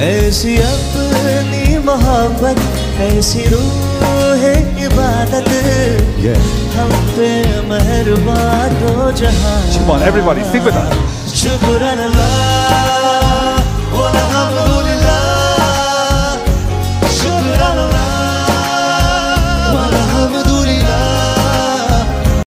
ऐसी अपनी मोहब्बत ऐसी रूह है इबादत हम पे मेहरबान हो जहाँ। Come on, everybody, sing with us. शुक्र अल्लाह।